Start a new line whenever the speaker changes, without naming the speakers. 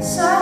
Sorry.